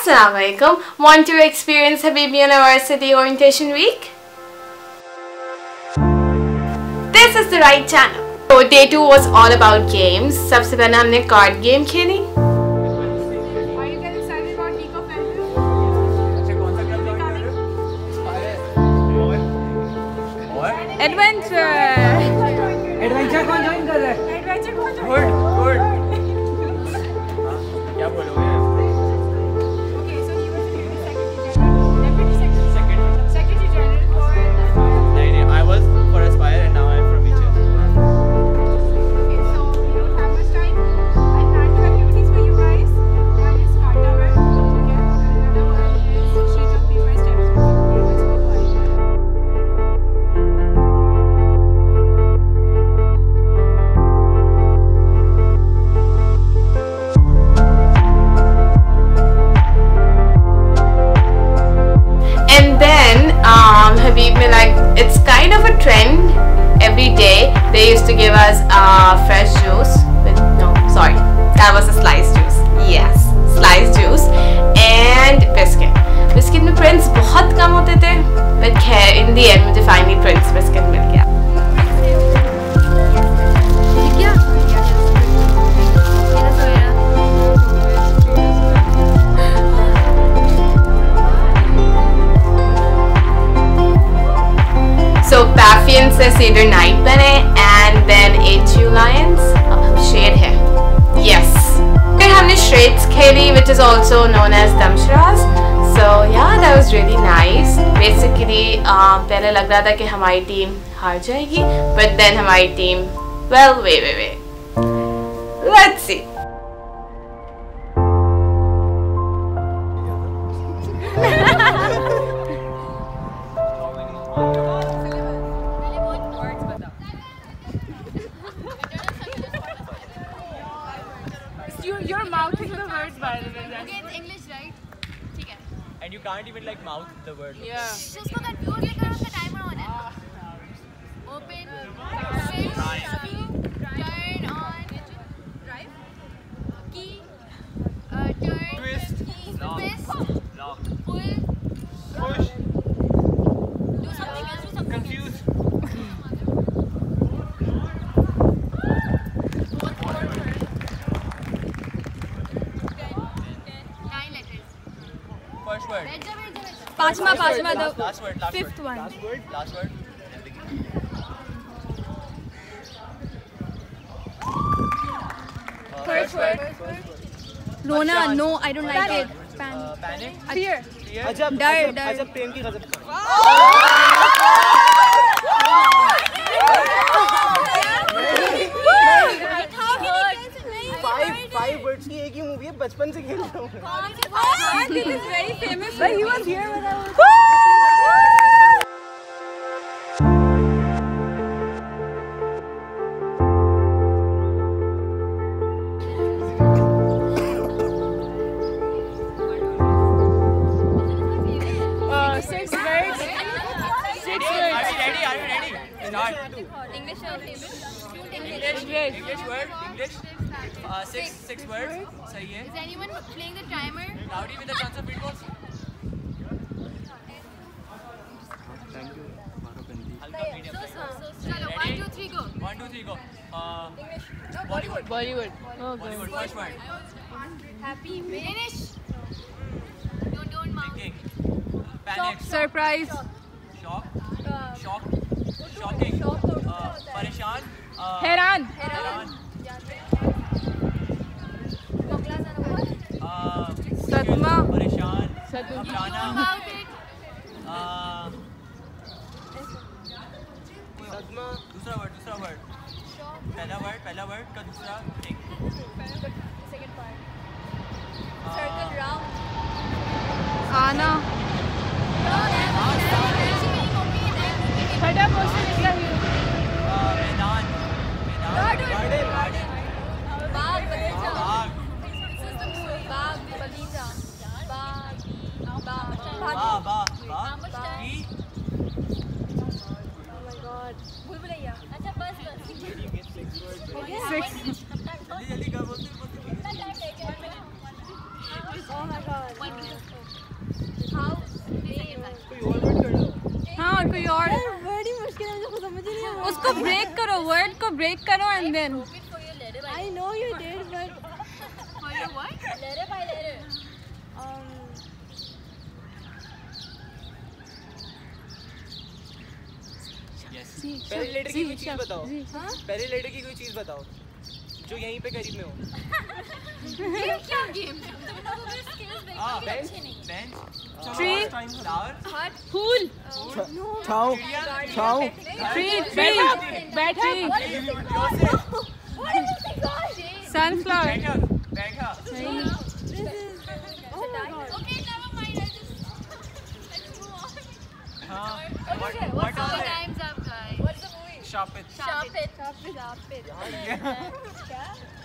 Assalamualaikum. Want to experience Habib University Orientation Week? This is the right channel. So day 2 was all about games. सबसे पहले हमने card game खेली. Are you guys excited about League of Legends? Adventure. Adventure कौन join कर रहा है Adventure कौन सा? Good good to give us uh, fresh juice with no sorry that was a sliced juice. Yes, sliced juice and biscuit. Biscuit में prints बहुत कम होते थे but खैर in the end मुझे finally prints biscuit मिल गया. So Paphian से cedar night बने and then HU lions. अब हम shade है. Yes. फिर हमने shades खेली which is also known as damshras. So yeah, that was really nice. Basically uh, पहले लग रहा था कि हमारी टीम हार जाएगी, but then हमारी team well wait wait wait. and you can't even like mouth the word. Yeah. Just for that the timer on it. Open. Turn on. Drive. Key. Uh, turn. Twist. Key. Twist. Lock. Pull. पांचवा पांचवा last word last fifth one. Last word last word First word. Rona, no, I don't like it. Panic Fear. अजब डर, डर. अजब प्रेम की गजब words. you ready? Are you ready? Start. English or English? English. English. English word. English. Uh, six six six words. words. सही है. Is anyone playing the timer? Rowdy with the chance of beatbox. beat goals. हल्का medium. So, so, so. Chalo, one, two, three, go. One two three go. Uh, English. No, Bollywood. Bollywood. Oh, Bollywood. First word. Happy. Finish. Don't, don't mouth. Thinking. Panic. Surprise. Shock. Shock. Shocking. Uh, परेशान. Uh, Heran. हैरान. Uh, सदमा. परेशान. Uh, दूसरा word दूसरा word पहला word पहला word का दूसरा second part circle round Third break करो and then I know you did, but For your what? Letter by letter. um, yes पहले लेटर की कोई चीज़ बताओ। पहले लेटर की कोई चीज़ बताओ। जो यहीं पे करीब में हो ये क्या गेम है हाँ अच्छे फूल ट्री ट्री बैठा सनफ्लावर बैठा Okay, never mind. I'll just let's move on. हाँ Okay, what what's what are up? What's the movie? sharp it Sharp it. Sharp it. Sharp it.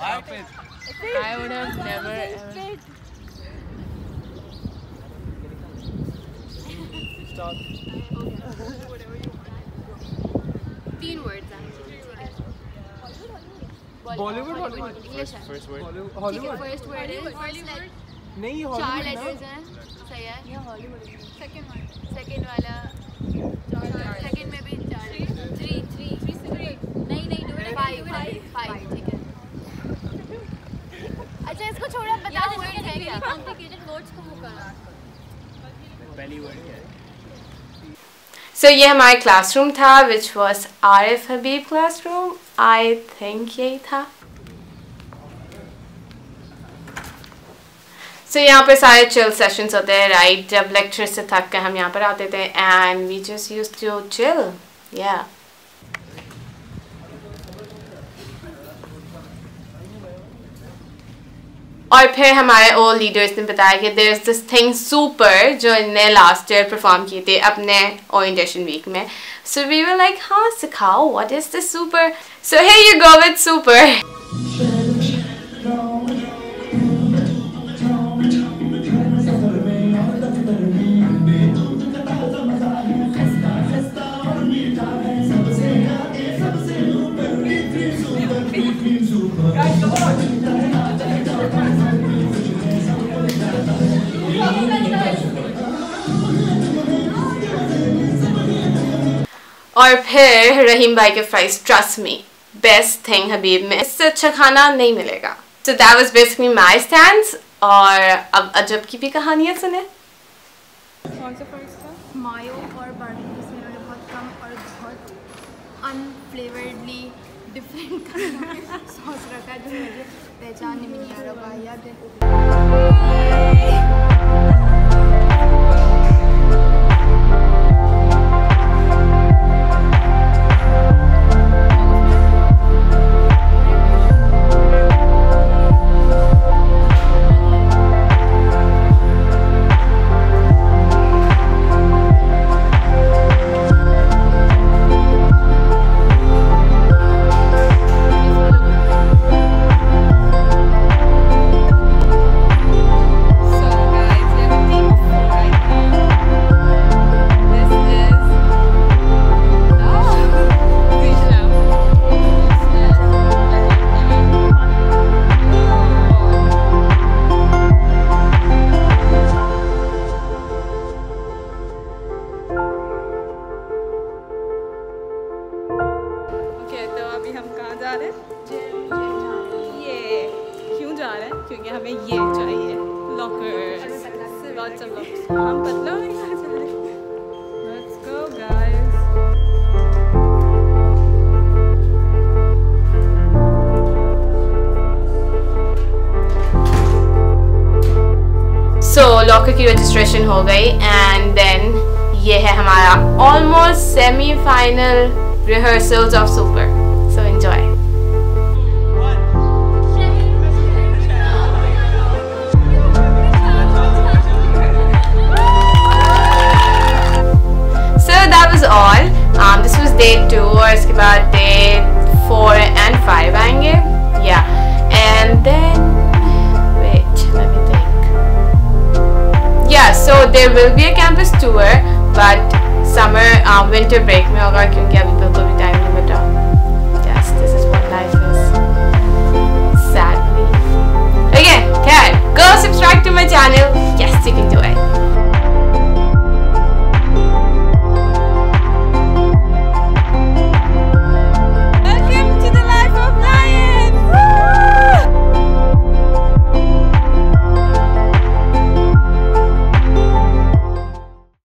sharp it I would have never ever stop तीन words हैं. Bollywood Hollywood English है. first word ठीक है, Hollywood first word is first let- नहीं चार Hollywood letters हैं. सही है. Second one. Second वाला. Second में भी ठीक है. अच्छा इसको छोड़ो बताओ word है क्या? Complicated words को वो करो. पहली word क्या है? सो ये हमारा क्लासरूम था which was R F Habib classroom I think यही था। सो so, यहाँ पे सारे चिल सेशंस होते हैं राइट जब लेक्चर से थक कर हम यहाँ पर आते थे and we just use to chill या और फिर हमारे ओल लीडर्स ने बताया कि there is this thing super जो इनने लास्ट ईयर परफॉर्म किए थे अपने ओरिएंटेशन वीक में। सो वी वर लाइक हाँ सिखाओ what is this super so hey you go with super और फिर रहीम भाई के fries trust me best thing Habib में इससे अच्छा खाना नहीं मिलेगा। So that was basically my stands और अब अजब की भी कहानियाँ सुने। मायो और बारबेक्यू से मैंने बहुत कम और बहुत अनफ्लेवर्डली डिफरेंट सॉस रखा है जो मुझे पहचानने में नहीं आ रहा वाहियात लॉट्स ऑफ लॉकर्स हम पतला हो यहाँ जा रहे हैं let's go guys so locker की रजिस्ट्रेशन हो गई एंड देन ये है हमारा almost semifinal rehearsals of super that was all. Um, this was day two और इसके बाद day four and five आएंगे. Yeah. And then wait, let me think. Yeah, so there will be a campus tour, but summer uh, winter break में होगा